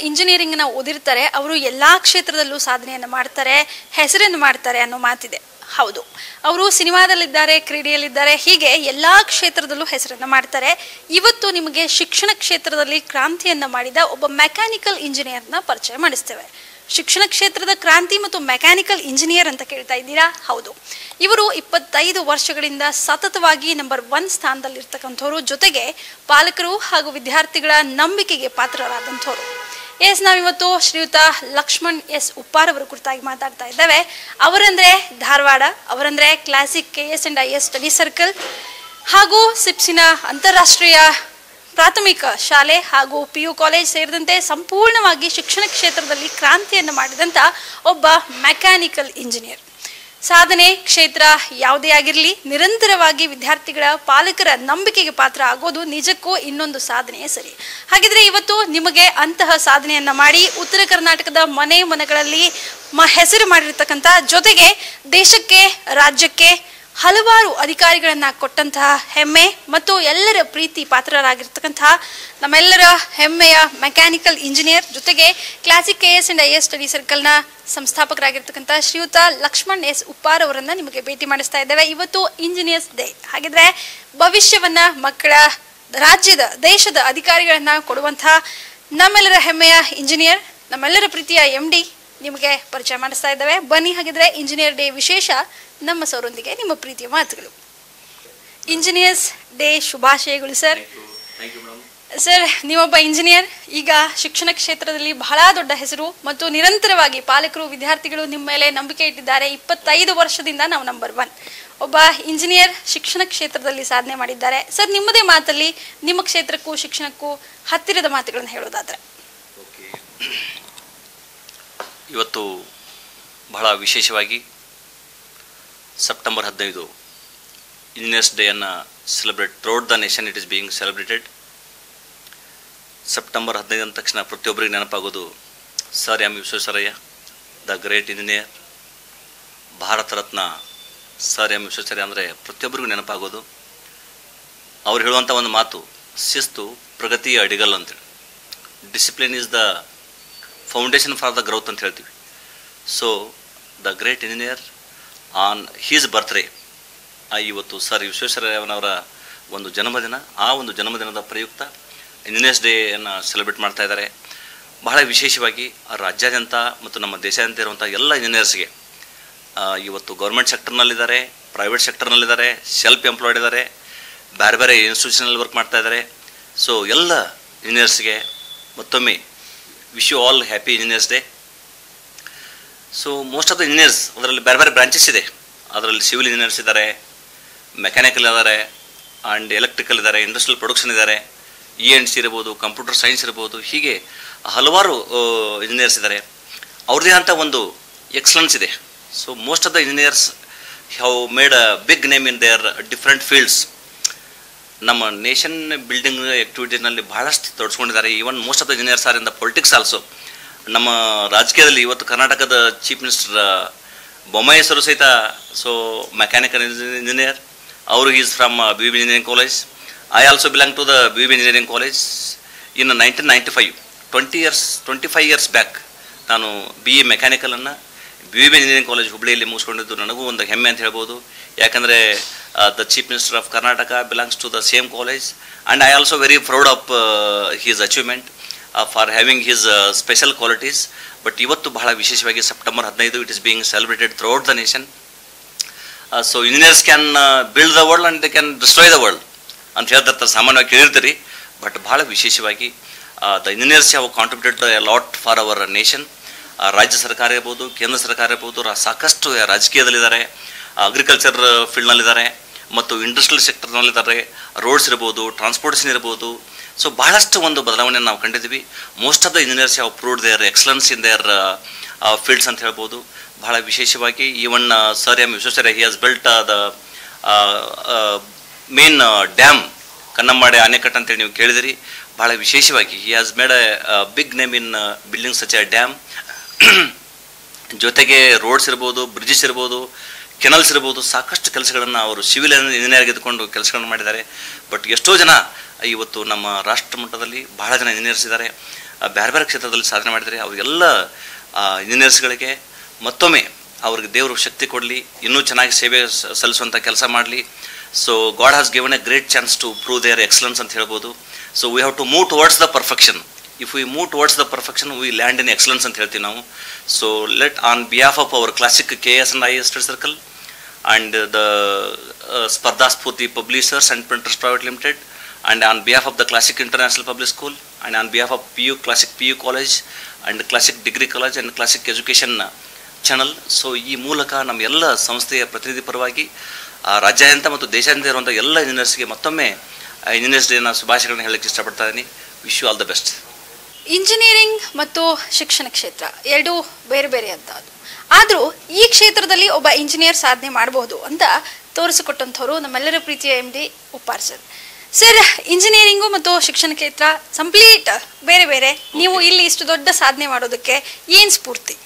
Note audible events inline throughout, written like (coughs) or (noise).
ಇಂಜಿನಿಯರಿಂಗ್ನ ಓದಿರ್ತಾರೆ, ಅವರು ಎಲ್ಲಾ ಕ್ಷೇತ್ರದಲ್ಲೂ ಸಾಧನೆಯನ್ನು ಮಾಡ್ತಾರೆ, ಹೆಸರನ್ನು ಮಾಡ್ತಾರೆ ಅನ್ನೋ ಮಾತಿದೆ. ಹೌದು. ಅವರು ಸಿನಿಮಾದಲ್ಲಿದ್ದಾರೆ, ಕ್ರೀಡೆಯಲ್ಲಿದ್ದಾರೆ, ಹೀಗೆ ಎಲ್ಲಾ ಕ್ಷೇತ್ರದಲ್ಲೂ ಹೆಸರನ್ನು ಮಾಡ್ತಾರೆ. ಇವತ್ತು ನಿಮಗೆ ಶಿಕ್ಷಣ ಕ್ಷೇತ್ರದಲ್ಲಿ ಕ್ರಾಂತಿಯನ್ನು ಮಾಡಿದ ಒಬ್ಬ ಮೆಕ್ಯಾನಿಕಲ್ ಇಂಜಿನಿಯರ್ನ ಪರಿಚಯ ಮಾಡಿಸ್ತೇವೆ. ಶಿಕ್ಷಣ ಕ್ಷೇತ್ರದ ಕ್ರಾಂತಿ ಮತ್ತು ಮೆಕ್ಯಾನಿಕಲ್ ಇಂಜಿನಿಯರ್ ಅಂತ ಕೇಳ್ತಾ ಇದ್ದೀರಾ? ಹೌದು. ಇವರು ಇಪ್ಪತ್ತೈದು ವರ್ಷಗಳಿಂದ ಸತತವಾಗಿ ನಂಬರ್ ಒನ್ ಸ್ಥಾನದಲ್ಲಿರ್ತಕ್ಕಂಥವ್ರು. ಜೊತೆಗೆ ಪಾಲಕರು ಹಾಗೂ ವಿದ್ಯಾರ್ಥಿಗಳ ನಂಬಿಕೆಗೆ ಪಾತ್ರರಾದಂಥವ್ರು. ಎಸ್, ನಾವಿವತ್ತು ಶ್ರೀಯುತ ಲಕ್ಷ್ಮಣ್ ಎಸ್ ಉಪ್ಪಾರ್ ಅವರು ಕುರಿತಾಗಿ ಮಾತಾಡ್ತಾ ಇದ್ದೇವೆ. ಅವರಂದ್ರೆ Dharwad, ಅವರಂದ್ರೆ classic K S and I S study circle ಹಾಗೂ ಸಿಪ್ಸಿನ ಅಂತಾರಾಷ್ಟ್ರೀಯ ಪ್ರಾಥಮಿಕ ಶಾಲೆ ಹಾಗೂ ಪಿ ಯು ಕಾಲೇಜ್ ಸೇರಿದಂತೆ ಸಂಪೂರ್ಣವಾಗಿ ಶಿಕ್ಷಣ ಕ್ಷೇತ್ರದಲ್ಲಿ ಕ್ರಾಂತಿಯನ್ನು ಮಾಡಿದಂಥ ಒಬ್ಬ ಮೆಕ್ಯಾನಿಕಲ್ ಇಂಜಿನಿಯರ್. ಸಾಧನೆ ಕ್ಷೇತ್ರ ಯಾವುದೇ ಆಗಿರಲಿ, ನಿರಂತರವಾಗಿ ವಿದ್ಯಾರ್ಥಿಗಳ ಪಾಲಕರ ನಂಬಿಕೆಗೆ ಪಾತ್ರ ಆಗೋದು ನಿಜಕ್ಕೂ ಇನ್ನೊಂದು ಸಾಧನೆಯೇ ಸರಿ. ಹಾಗಿದ್ರೆ ಇವತ್ತು ನಿಮಗೆ ಅಂತಹ ಸಾಧನೆಯನ್ನ ಮಾಡಿ ಉತ್ತರ ಕರ್ನಾಟಕದ ಮನೆ ಮನೆಗಳಲ್ಲಿ ಮ ಹೆಸರು ಮಾಡಿರ್ತಕ್ಕಂಥ ಜೊತೆಗೆ ದೇಶಕ್ಕೆ, ರಾಜ್ಯಕ್ಕೆ ಹಲವಾರು ಅಧಿಕಾರಿಗಳನ್ನ ಕೊಟ್ಟಂತಹ ಹೆಮ್ಮೆ ಮತ್ತು ಎಲ್ಲರ ಪ್ರೀತಿ ಪಾತ್ರರಾಗಿರ್ತಕ್ಕಂತಹ ನಮ್ಮೆಲ್ಲರ ಹೆಮ್ಮೆಯ ಮೆಕ್ಯಾನಿಕಲ್ ಇಂಜಿನಿಯರ್ ಜೊತೆಗೆ classic K S and I S study ಸರ್ಕಲ್ನ ಸಂಸ್ಥಾಪಕರಾಗಿರ್ತಕ್ಕಂಥ ಶ್ರೀಯುತ ಲಕ್ಷ್ಮಣ್ ಎಸ್ ಉಪ್ಪಾರ್ ಅವರನ್ನ ನಿಮಗೆ ಭೇಟಿ ಮಾಡಿಸ್ತಾ ಇದ್ದೇವೆ. ಇವತ್ತು ಇಂಜಿನಿಯರ್ಸ್ ಡೇ ಹಾಗಿದ್ರೆ ಭವಿಷ್ಯವನ್ನ ಮಕ್ಕಳ ರಾಜ್ಯದ, ದೇಶದ ಅಧಿಕಾರಿಗಳನ್ನ ಕೊಡುವಂತಹ ನಮ್ಮೆಲ್ಲರ ಹೆಮ್ಮೆಯ ಇಂಜಿನಿಯರ್ ನಮ್ಮೆಲ್ಲರ ಪ್ರೀತಿಯ ಎಂ ಡಿ ನಿಮಗೆ ಪರಿಚಯ ಮಾಡಿಸ್ತಾ ಇದ್ದಾವೆ. ಬನ್ನಿ ಹಾಗಿದ್ರೆ ಇಂಜಿನಿಯರ್ ಡೇ ವಿಶೇಷ ನಮ್ಮ ಸೌರೊಂದಿಗೆ ನಿಮ್ಮ ಪ್ರೀತಿಯ ಮಾತುಗಳು. ಇಂಜಿನಿಯರ್ಸ್ ಡೇ ಶುಭಾಶಯಗಳು ಸರ್ ಸರ್ ನೀವೊಬ್ಬ ಇಂಜಿನಿಯರ್ ಈಗ ಶಿಕ್ಷಣ ಕ್ಷೇತ್ರದಲ್ಲಿ ಬಹಳ ದೊಡ್ಡ ಹೆಸರು ಮತ್ತು ನಿರಂತರವಾಗಿ ಪಾಲಕರು ವಿದ್ಯಾರ್ಥಿಗಳು ನಿಮ್ಮ ಮೇಲೆ ನಂಬಿಕೆ ಇಟ್ಟಿದ್ದಾರೆ. ಇಪ್ಪತ್ತೈದು ವರ್ಷದಿಂದ ನಾವು ನಂಬರ್ ಒನ್ ಒಬ್ಬ ಇಂಜಿನಿಯರ್ ಶಿಕ್ಷಣ ಕ್ಷೇತ್ರದಲ್ಲಿ ಸಾಧನೆ ಮಾಡಿದ್ದಾರೆ. ಸರ್ ನಿಮ್ಮದೇ ಮಾತಲ್ಲಿ ನಿಮ್ಮ ಕ್ಷೇತ್ರಕ್ಕೂ ಶಿಕ್ಷಣಕ್ಕೂ ಹತ್ತಿರದ ಮಾತುಗಳನ್ನು ಹೇಳೋದಾದ್ರೆ. ಇವತ್ತು ಬಹಳ ವಿಶೇಷವಾಗಿ ಸೆಪ್ಟೆಂಬರ್ ಹದಿನೈದು engineers ಡೇಯನ್ನು celebrate throughout the nation it is being celebrated. September ಹದಿನೈದು ಅಂದ ತಕ್ಷಣ ಪ್ರತಿಯೊಬ್ಬರಿಗೆ ನೆನಪಾಗೋದು, sir, M Visvesvaraya, the great engineer, Bharat Ratna, sir, M Visvesvaraya ಅಂದರೆ ಪ್ರತಿಯೊಬ್ಬರಿಗೂ ನೆನಪಾಗೋದು. ಅವ್ರು ಹೇಳುವಂಥ ಒಂದು ಮಾತು, ಶಿಸ್ತು, ಪ್ರಗತಿಯ ಅಡಿಗಲ್ ಅಂತೇಳಿ. Discipline is the foundation for the growth ಅಂತ ಹೇಳ್ತೀವಿ. So the great engineer on his birthday ಇವತ್ತು ಸರ್ ವಿಶ್ವೇಶ್ವರಯ್ಯನವರ ಒಂದು ಜನ್ಮದಿನ, ಆ ಒಂದು ಜನ್ಮದಿನದ ಪ್ರಯುಕ್ತ ಇಂಜಿನಿಯರ್ಸ್ ಡೇಯನ್ನು ಸೆಲೆಬ್ರೇಟ್ ಮಾಡ್ತಾ ಇದ್ದಾರೆ. ಬಹಳ ವಿಶೇಷವಾಗಿ ರಾಜ್ಯಾದ್ಯಂತ ಮತ್ತು ನಮ್ಮ ದೇಶಾದ್ಯಂತ ಇರುವಂಥ ಎಲ್ಲ ಇಂಜಿನಿಯರ್ಸ್ಗೆ ಇವತ್ತು ಗೌರ್ಮೆಂಟ್ ಸೆಕ್ಟರ್ನಲ್ಲಿದ್ದಾರೆ ಪ್ರೈವೇಟ್ ಸೆಕ್ಟರ್ನಲ್ಲಿದ್ದಾರೆ ಸೆಲ್ಫ್ ಎಂಪ್ಲಾಯ್ಡ್ ಇದ್ದಾರೆ, ಬೇರೆ ಬೇರೆ ಇನ್ಸ್ಟಿಟ್ಯೂಷನಲ್ಲಿ ವರ್ಕ್ ಮಾಡ್ತಾ ಇದ್ದಾರೆ. ಸೊ ಎಲ್ಲ ಇಂಜಿನಿಯರ್ಸ್ಗೆ ಮತ್ತೊಮ್ಮೆ wish you all happy engineers day so most of the engineers ಅದರಲ್ಲಿ ಬೇರೆ ಬೇರೆ ಬ್ರಾಂಚಸ್ ಇದೆ. ಅದರಲ್ಲಿ ಸಿವಿಲ್ ಇಂಜಿನಿಯರ್ಸ್ ಇದ್ದಾರೆ ಮೆಕ್ಯಾನಿಕಲ್ ಇದ್ದಾರೆ ಆ್ಯಂಡ್ ಎಲೆಕ್ಟ್ರಿಕಲ್ ಇದ್ದಾರೆ ಇಂಡಸ್ಟ್ರಿಯಲ್ ಪ್ರೊಡಕ್ಷನ್ ಇದ್ದಾರೆ ಇ ಎನ್ ಸಿ ಇರ್ಬೋದು ಕಂಪ್ಯೂಟರ್ ಸೈನ್ಸ್ ಇರ್ಬೋದು, ಹೀಗೆ ಹಲವಾರು ಇಂಜಿನಿಯರ್ಸ್ ಇದ್ದಾರೆ. ಅವ್ರದ್ದೇ ಅಂತ ಒಂದು ಎಕ್ಸಲೆನ್ಸ್ ಇದೆ. So most of the engineers have made a big name in their different fields ನಮ್ಮ ನೇಷನ್ ಬಿಲ್ಡಿಂಗ್ ಆ್ಯಕ್ಟಿವಿಟೀಸ್ನಲ್ಲಿ ಬಹಳಷ್ಟು ತೊಡಸ್ಕೊಂಡಿದ್ದಾರೆ. Even most of the engineers are in the politics also ನಮ್ಮ ರಾಜಕೀಯದಲ್ಲಿ ಇವತ್ತು ಕರ್ನಾಟಕದ ಚೀಫ್ ಮಿನಿಸ್ಟರ್ ಬೊಮ್ಮಾಯಿ ಸಹಿತ ಸೊ ಮೆಕ್ಯಾನಿಕಲ್ ಇಂಜಿನಿಯರ್ ಅವರು is from B B engineering college I also belong to the B B engineering college in nineteen ninety five twenty years twenty five years back ನಾನು B A ಮೆಕ್ಯಾನಿಕಲನ್ನು B B engineering college ಹುಬ್ಳಿಯಲ್ಲಿ ಮುಗಿಸ್ಕೊಂಡಿದ್ದು ನನಗೂ ಒಂದು ಹೆಮ್ಮೆ ಅಂತ ಹೇಳ್ಬೋದು. ಯಾಕಂದರೆ the chief minister of Karnataka belongs to the same college and I also very proud of his achievement for having his special qualities but ಇವತ್ತು ಬಹಳ ವಿಶೇಷವಾಗಿ ಸೆಪ್ಟೆಂಬರ್ ಹದಿನೈದು it is being celebrated throughout the nation so engineers can build the world and they can destroy the world ಅಂತ ಹೇಳ್ತಾರೆ ಸಾಮಾನ್ಯವಾಗಿ ಕೇಳಿರ್ತೀರಿ. But ಬಹಳ ವಿಶೇಷವಾಗಿ the engineers have contributed the lot for our nation ರಾಜ್ಯ ಸರ್ಕಾರ ಇರ್ಬೋದು, ಕೇಂದ್ರ ಸರ್ಕಾರ ಇರ್ಬೋದು ಸಾಕಷ್ಟು ರಾಜಕೀಯದಲ್ಲಿದ್ದಾರೆ ಅಗ್ರಿಕಲ್ಚರ್ ಫೀಲ್ಡ್ನಲ್ಲಿದ್ದಾರೆ ಮತ್ತು ಇಂಡಸ್ಟ್ರಿಯಲ್ ಸೆಕ್ಟರ್ನಲ್ಲಿದ್ದಾರೆ ರೋಡ್ಸ್ ಇರ್ಬೋದು ಟ್ರಾನ್ಸ್ಪೋರ್ಟೇಷನ್ ಇರ್ಬೋದು. ಸೊ ಬಹಳಷ್ಟು ಒಂದು ಬದಲಾವಣೆಯನ್ನು ನಾವು ಕಂಡಿದ್ದೀವಿ. ಮೋಸ್ಟ್ ಆಫ್ ದ ಇಂಜಿನಿಯರ್ಸ್ ಯಾವ proved their excellence in their fields ಅಂತ ಹೇಳ್ಬೋದು. ಬಹಳ ವಿಶೇಷವಾಗಿ even sir M Visvesvaraya he has built the main dam Kannambadi ಅಣೆಕಟ್ಟು ಅಂತೇಳಿ ನೀವು ಕೇಳಿದಿರಿ. ಬಹಳ ವಿಶೇಷವಾಗಿ he has made a big name in building such a dam (coughs) ಜೊತೆಗೆ ರೋಡ್ಸ್ ಇರ್ಬೋದು, ಬ್ರಿಡ್ಜಸ್ ಇರ್ಬೋದು, ಕೆನಲ್ಸ್ ಇರ್ಬೋದು, ಸಾಕಷ್ಟು ಕೆಲಸಗಳನ್ನು ಅವರು ಸಿವಿಲ್ ಇಂಜಿನಿಯರ್ ಆಗಿದ್ದುಕೊಂಡು ಕೆಲಸಗಳನ್ನು ಮಾಡಿದ್ದಾರೆ. ಬಟ್ ಎಷ್ಟೋ ಜನ ಇವತ್ತು ನಮ್ಮ ರಾಷ್ಟ್ರ ಮಟ್ಟದಲ್ಲಿ ಬಹಳ ಜನ ಇಂಜಿನಿಯರ್ಸ್ ಇದ್ದಾರೆ. ಬೇರೆ ಬೇರೆ ಕ್ಷೇತ್ರದಲ್ಲಿ ಸಾಧನೆ ಮಾಡಿದರೆ ಅವರಿಗೆಲ್ಲ ಇಂಜಿನಿಯರ್ಸ್ಗಳಿಗೆ ಮತ್ತೊಮ್ಮೆ ಅವ್ರಿಗೆ ದೇವರು ಶಕ್ತಿ ಕೊಡಲಿ, ಇನ್ನೂ ಚೆನ್ನಾಗಿ ಸೇವೆ ಸಲ್ಲಿಸುವಂಥ ಕೆಲಸ ಮಾಡಲಿ. So god has given a great chance to prove their excellence ಅಂತ ಹೇಳ್ಬೋದು. So we have to move towards the perfection if we move towards the perfection we land in excellence ಅಂತ ಹೇಳ್ತೀವಿ ನಾವು so let on behalf of our classic K S and I S T circle and the Spardha Spoorthi publishers and printers private limited and on behalf of the classic international public school and on behalf P U classic P U college and classic degree college and classic education channel so ಈ ಮೂಲಕ ನಮ್ಮ ಎಲ್ಲ ಸಂಸ್ಥೆಯ ಪ್ರತಿನಿಧಿ ಪರವಾಗಿ, ಆ, ರಾಜ್ಯಾದ್ಯಂತ ಮತ್ತು ದೇಶಾದ್ಯಂತ ಇರುವಂಥ ಎಲ್ಲ ಇಂಜಿನಿಯರ್ಸ್ಗೆ ಮತ್ತೊಮ್ಮೆ ಇಂಜಿನಿಯರ್ಸ್ ಡೇನ ಶುಭಾಶಯಗಳನ್ನು ಹೇಳಕ್ಕೆ ಇಷ್ಟಪಡ್ತಾ ಇದ್ದೀನಿ. Wish you all the best engineering ಮತ್ತು ಶಿಕ್ಷಣ ಕ್ಷೇತ್ರ ಎರಡೂ ಬೇರೆ ಬೇರೆ ಅಂತ ಅದು. ಆದರೂ ಈ ಕ್ಷೇತ್ರದಲ್ಲಿ ಒಬ್ಬ ಇಂಜಿನಿಯರ್ ಸಾಧನೆ ಮಾಡಬಹುದು ಅಂತ ತೋರಿಸಿಕೊಟ್ಟಂಥವ್ರು ನಮ್ಮೆಲ್ಲರ ಪ್ರೀತಿಯ M D Uppar sir sir engineering ಮತ್ತು ಶಿಕ್ಷಣ ಕ್ಷೇತ್ರ ಸಂಪ್ಲೀಟ್ ಬೇರೆ ಬೇರೆ. ನೀವು ಇಲ್ಲಿ ಇಷ್ಟು ದೊಡ್ಡ ಸಾಧನೆ ಮಾಡೋದಕ್ಕೆ ಏನು ಸ್ಫೂರ್ತಿ?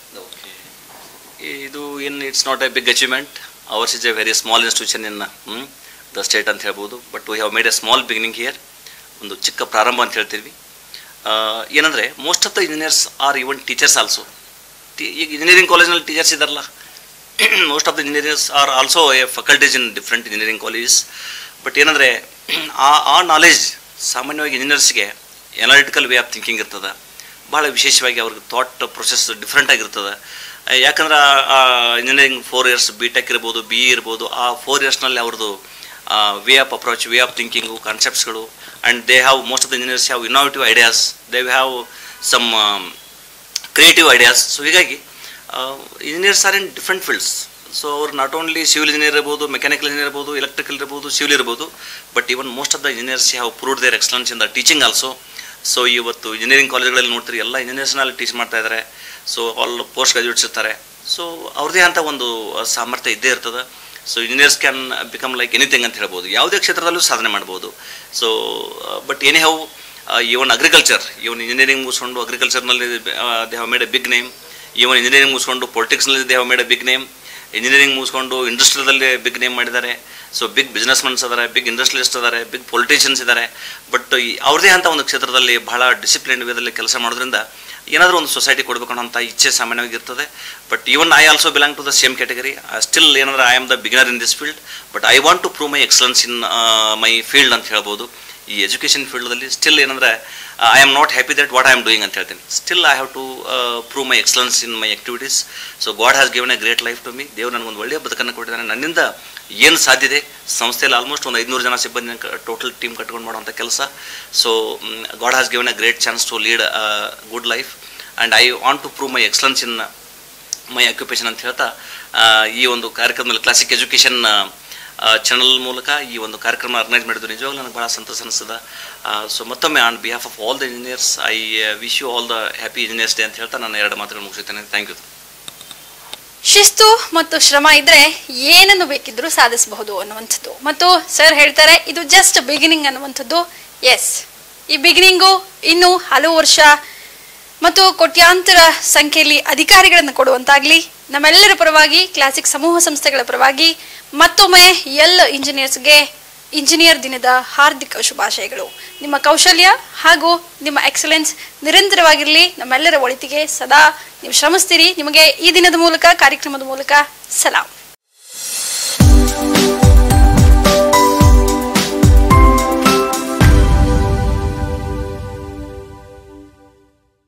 ಇದು in it's not a big achievement ours is a very small institution in the state ಅಂತ ಹೇಳ್ಬೋದು. But we have made a small beginning here ಒಂದು ಚಿಕ್ಕ ಪ್ರಾರಂಭ ಅಂತ ಹೇಳ್ತೀವಿ. ಏನಂದರೆ most of the engineers are even teachers also ಈಗ engineering ಕಾಲೇಜ್ನಲ್ಲಿ ಟೀಚರ್ಸ್ ಇದ್ದಾರಲ್ಲ. Most of the engineers are also a faculties in different engineering colleges but ಏನಂದರೆ ಆ ಆ ನಾಲೆಜ್ ಸಾಮಾನ್ಯವಾಗಿ ಇಂಜಿನಿಯರ್ಸ್ಗೆ ಎನಾಲಿಟಿಕಲ್ ವೇ ಆಫ್ ಥಿಂಕಿಂಗ್ ಇರ್ತದೆ. ಭಾಳ ವಿಶೇಷವಾಗಿ ಅವ್ರಿಗೆ ಥಾಟ್ ಪ್ರೊಸೆಸ್ ಡಿಫ್ರೆಂಟ್ ಆಗಿರ್ತದೆ. ಆ, ಯಾಕಂದ್ರೆ engineering four years B tech ಇರ್ಬೋದು ಬಿ ಇ ಇರ್ಬೋದು ಆ ಫೋರ್ ಇಯರ್ಸ್ನಲ್ಲಿ ಅವ್ರದ್ದು way of approach way of thinking ಕಾನ್ಸೆಪ್ಟ್ಸ್ಗಳು and they have most of the engineers have innovative ideas they have some creative ideas so ಹೀಗಾಗಿ engineers are in different fields so ಅವ್ರು not only civil engineer ಇರ್ಬೋದು mechanical engineer ಇರ್ಬೋದು electrical ಇರ್ಬೋದು civil ಇರ್ಬೋದು but even most of the engineers have proved their excellence in the teaching also so ಇವತ್ತು engineering ಕಾಲೇಜ್ಗಳಲ್ಲಿ ನೋಡ್ತೀರಿ, ಎಲ್ಲ ಇಂಜಿನಿಯರ್ಸ್ನಲ್ಲಿ ಟೀಚ್ ಮಾಡ್ತಾ ಇದ್ದಾರೆ ಸೊ ಆಲ್ ಪೋಸ್ಟ್ ಗ್ರಾಜುಯೇಟ್ಸ್ ಇರ್ತಾರೆ. ಸೊ ಅವ್ರದ್ದೇ ಅಂತ ಒಂದು ಸಾಮರ್ಥ್ಯ ಇದ್ದೇ ಇರ್ತದೆ. So engineers can become like anything ಅಂತ ಹೇಳ್ಬೋದು. ಯಾವುದೇ ಕ್ಷೇತ್ರದಲ್ಲೂ ಸಾಧನೆ ಮಾಡ್ಬೋದು. So but anyhow even agriculture even engineering ಮುಗಿಸ್ಕೊಂಡು ಅಗ್ರಿಕಲ್ಚರ್ನಲ್ಲಿ they have made a big name even engineering ಮುಗಿಸ್ಕೊಂಡು ಪೊಲಿಟಿಕ್ಸ್ನಲ್ಲಿ they have made a big name engineering ಮುಗಿಸ್ಕೊಂಡು ಇಂಡಸ್ಟ್ರಿಯಲ್ಲಿ ಬಿಗ್ ನೇಮ್ ಮಾಡಿದ್ದಾರೆ. ಸೊ ಬಿಗ್ ಬಿಸ್ನೆಸ್ ಮನ್ಸ್ ಅದಾರೆ ಬಿಗ್ ಇಂಡಸ್ಟ್ರಿಯಲಿಸ್ಟ್ ಅದಾರೆ ಬಿಗ್ ಪೊಲಿಟಿಷಿಯನ್ಸ್ ಇದ್ದಾರೆ but ಅವ್ರದೇ ಅಂತ ಒಂದು ಕ್ಷೇತ್ರದಲ್ಲಿ ಬಹಳ ಡಿಸಿಪ್ಲಿನ್ ವೇದಲ್ಲಿ ಕೆಲಸ ಮಾಡೋದ್ರಿಂದ ಏನಾದರೂ ಒಂದು ಸೊಸೈಟಿ ಕೊಡಬೇಕು ಅನ್ನೋಂಥ ಇಚ್ಛೆ ಸಾಮಾನ್ಯವಾಗಿ ಇರ್ತದೆ but even I also belong to the same category still ಏನಂದ್ರೆ I am the beginner in this field but I want to prove my excellence in my field ಅಂತ ಹೇಳ್ಬೋದು. ಈ ಎಜುಕೇಷನ್ ಫೀಲ್ಡಲ್ಲಿ ಸ್ಟಿಲ್ ಏನಂದರೆ I am not happy that what I am doing ಅಂತ ಹೇಳ್ತೀನಿ. Still I have to prove my excellence in my activities so God has given a great life to me ದೇವ್ರು ನನಗೊಂದು ಒಳ್ಳೆಯ ಬದುಕನ್ನು ಕೊಟ್ಟಿದ್ದಾನೆ. ನನ್ನಿಂದ ಏನು ಸಾಧ್ಯತೆ ಸಂಸ್ಥೆಯಲ್ಲಿ ಆಲ್ಮೋಸ್ಟ್ ಒಂದು ಐದುನೂರು ಜನ ಸಿಬ್ಬಂದಿ ಟೋಟಲ್ ಟೀಮ್ ಕಟ್ಕೊಂಡು ಮಾಡುವಂಥ ಕೆಲಸ. So God has given a great chance to lead good life and I want to prove my excellence in my occupation ಅಂತ ಹೇಳ್ತಾ ಆ, ಈ ಒಂದು ಕಾರ್ಯಕ್ರಮದಲ್ಲಿ ಕ್ಲಾಸಿಕ್ ಎಜುಕೇಷನ್ ಚಾನಲ್ ಮೂಲಕ ಈ ಒಂದು ಕಾರ್ಯಕ್ರಮ ಆರ್ಗನೈಸ್ ಮಾಡಿದ್ದು ನಿಜವಾಗ್ಲೂ ನನಗೆ ಭಾಳ ಸಂತೋಷ ಅನಿಸ್ತದೆ. ಸೊ ಮತ್ತೊಮ್ಮೆ on behalf of all the engineers I wish you all the happy engineers day ಅಂತ ಹೇಳ್ತಾ ನಾನು ಎರಡು ಮಾತುಗಳು ಮುಗಿಸುತ್ತೇನೆ. ಥ್ಯಾಂಕ್ ಯು ಶಿಸ್ತು ಮತ್ತು ಶ್ರಮ ಇದ್ರೆ ಏನನ್ನು ಬೇಕಿದ್ರೂ ಸಾಧಿಸಬಹುದು ಅನ್ನುವಂಥದ್ದು. ಮತ್ತು ಸರ್ ಹೇಳ್ತಾರೆ, ಇದು ಜಸ್ಟ್ ಬಿಗಿನಿಂಗ್ ಅನ್ನುವಂಥದ್ದು. ಎಸ್ ಈ ಬಿಗಿನಿಂಗು ಇನ್ನು ಹಲವು ವರ್ಷ ಮತ್ತು ಕೋಟ್ಯಾಂತರ ಸಂಖ್ಯೆಯಲ್ಲಿ ಅಧಿಕಾರಿಗಳನ್ನು ಕೊಡುವಂತಾಗಲಿ, ನಮ್ಮೆಲ್ಲರ ಪರವಾಗಿ ಕ್ಲಾಸಿಕ್ ಸಮೂಹ ಸಂಸ್ಥೆಗಳ ಪರವಾಗಿ, ಮತ್ತೊಮ್ಮೆ ಎಲ್ಲ ಇಂಜಿನಿಯರ್ಸ್ಗೆ ಇಂಜಿನಿಯರ್ ದಿನದ ಹಾರ್ದಿಕ ಶುಭಾಶಯಗಳು. ನಿಮ್ಮ ಕೌಶಲ್ಯ ಹಾಗೂ ನಿಮ್ಮ ಎಕ್ಸಲೆನ್ಸ್ ನಿರಂತರವಾಗಿರಲಿ, ನಮ್ಮೆಲ್ಲರ ಒಳಿತಿಗೆ ಸದಾ ನೀವು ಶ್ರಮಿಸ್ತೀರಿ. ನಿಮಗೆ ಈ ದಿನದ ಮೂಲಕ, ಕಾರ್ಯಕ್ರಮದ ಮೂಲಕ, ಸಲಾಂ.